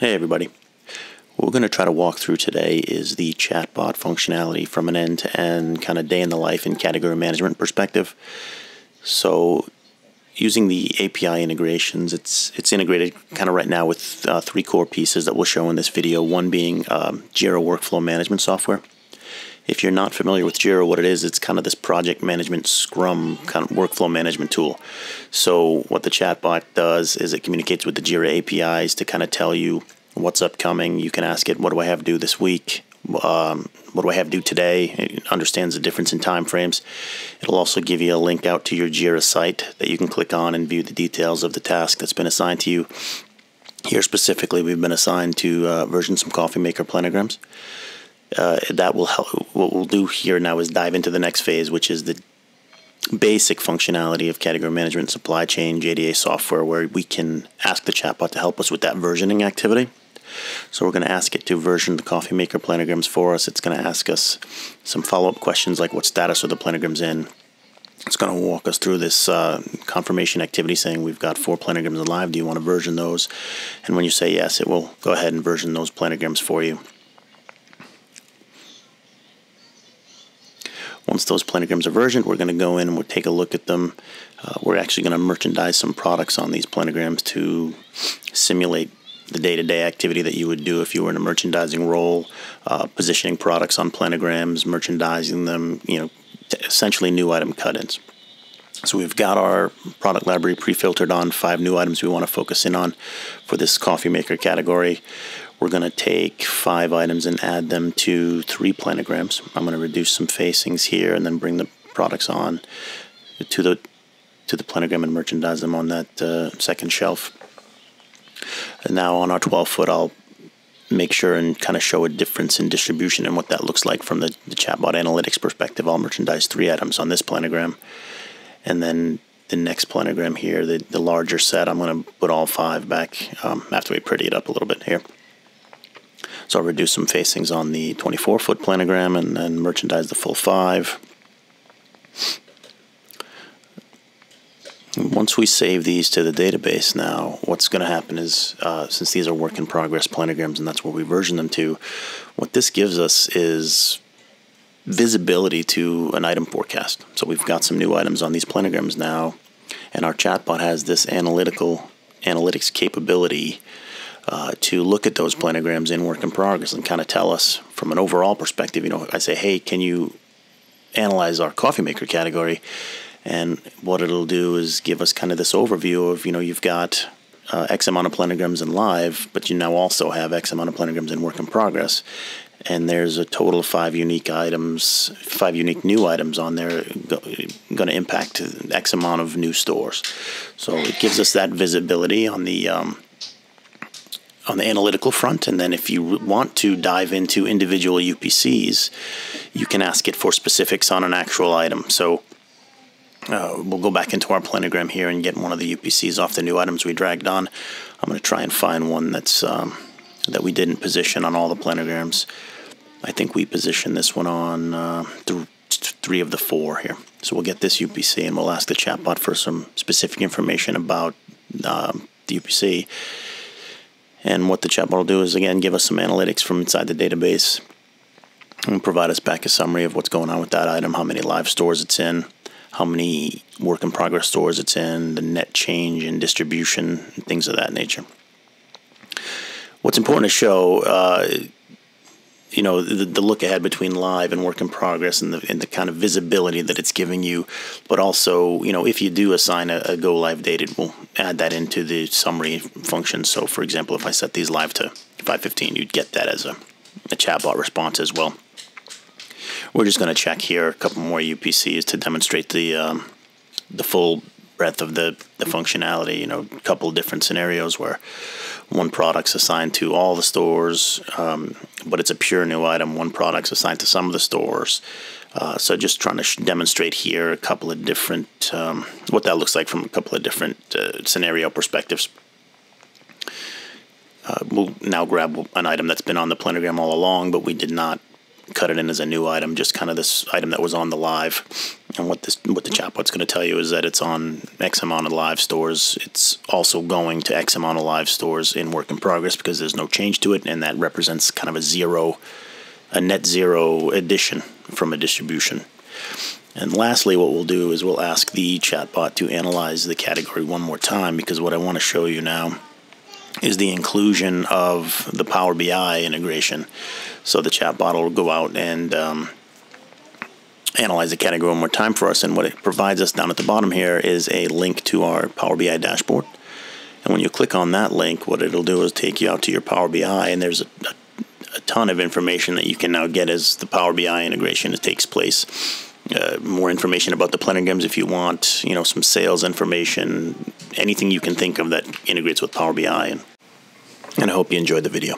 Hey everybody. What we're going to try to walk through today is the chatbot functionality from an end to end kind of day in the life and category management perspective. So, using the API integrations, it's it's integrated kind of right now with uh, three core pieces that we'll show in this video. One being um, Jira workflow management software. If you're not familiar with Jira, what it is, it's kind of this project management Scrum kind of workflow management tool. So, what the chatbot does is it communicates with the Jira APIs to kind of tell you what's upcoming. You can ask it, "What do I have to do this week? Um, what do I have to do today?" It understands the difference in time frames. It'll also give you a link out to your Jira site that you can click on and view the details of the task that's been assigned to you. Here specifically, we've been assigned to uh, version some coffee maker planograms uh, that will help. What we'll do here now is dive into the next phase, which is the basic functionality of category management supply chain JDA software, where we can ask the chatbot to help us with that versioning activity. So we're going to ask it to version the coffee maker planograms for us. It's going to ask us some follow-up questions like what status are the planograms in. It's going to walk us through this uh, confirmation activity saying we've got four planograms alive. Do you want to version those? And when you say yes, it will go ahead and version those planograms for you. Once those planograms are versioned, we're going to go in and we'll take a look at them. Uh, we're actually going to merchandise some products on these planograms to simulate the day-to-day activity that you would do if you were in a merchandising role, uh, positioning products on planograms, merchandising them, you know, essentially new item cut-ins. So we've got our product library pre-filtered on five new items we want to focus in on for this coffee maker category. We're going to take five items and add them to three planograms. I'm going to reduce some facings here and then bring the products on to the to the planogram and merchandise them on that uh, second shelf. And now on our 12 foot, I'll make sure and kind of show a difference in distribution and what that looks like from the, the chatbot analytics perspective. I'll merchandise three items on this planogram. And then the next planogram here, the, the larger set, I'm going to put all five back um, after we pretty it up a little bit here. So I'll reduce some facings on the 24 foot planogram and then merchandise the full five. Once we save these to the database now, what's going to happen is, uh, since these are work in progress planograms and that's where we version them to, what this gives us is visibility to an item forecast. So we've got some new items on these planograms now, and our chatbot has this analytical analytics capability uh, to look at those planograms in work in progress and kind of tell us from an overall perspective. You know, I say, hey, can you analyze our coffee maker category? And what it'll do is give us kind of this overview of, you know, you've got uh, X amount of planograms in live, but you now also have X amount of planograms in work in progress. And there's a total of five unique items, five unique new items on there going to impact X amount of new stores. So it gives us that visibility on the um, on the analytical front. And then if you want to dive into individual UPCs, you can ask it for specifics on an actual item. So uh, we'll go back into our planogram here and get one of the UPCs off the new items we dragged on. I'm going to try and find one that's um, that we didn't position on all the planograms. I think we positioned this one on uh, th- three of the four here. So we'll get this UPC and we'll ask the chatbot for some specific information about um, the UPC. And what the chatbot will do is, again, give us some analytics from inside the database and provide us back a summary of what's going on with that item, how many live stores it's in, how many work in progress stores it's in, the net change in distribution, and things of that nature. What's important to show, uh, you know, the, the, look ahead between live and work in progress and the, and the kind of visibility that it's giving you, but also, you know, if you do assign a, a go live date, it will add that into the summary function. So, for example, if I set these live to 515, you'd get that as a, a chatbot response as well. We're just going to check here a couple more UPCs to demonstrate the um, the full breadth of the, the functionality. You know, a couple different scenarios where one product's assigned to all the stores, um, but it's a pure new item. One product's assigned to some of the stores. Uh, so just trying to demonstrate here a couple of different um, what that looks like from a couple of different uh, scenario perspectives. Uh, we'll now grab an item that's been on the planogram all along, but we did not cut it in as a new item, just kind of this item that was on the live. And what this what the chatbot's going to tell you is that it's on X amount of live stores. It's also going to X amount of live stores in work in progress because there's no change to it, and that represents kind of a zero, a net zero addition from a distribution. And lastly, what we'll do is we'll ask the chatbot to analyze the category one more time because what I want to show you now is the inclusion of the Power BI integration. So the chatbot will go out and um, analyze the category one more time for us. And what it provides us down at the bottom here is a link to our Power BI dashboard. And when you click on that link, what it'll do is take you out to your Power BI, and there's a, a, ton of information that you can now get as the Power BI integration takes place. Uh, more information about the planograms if you want, you know, some sales information, anything you can think of that integrates with Power BI. And, and I hope you enjoyed the video.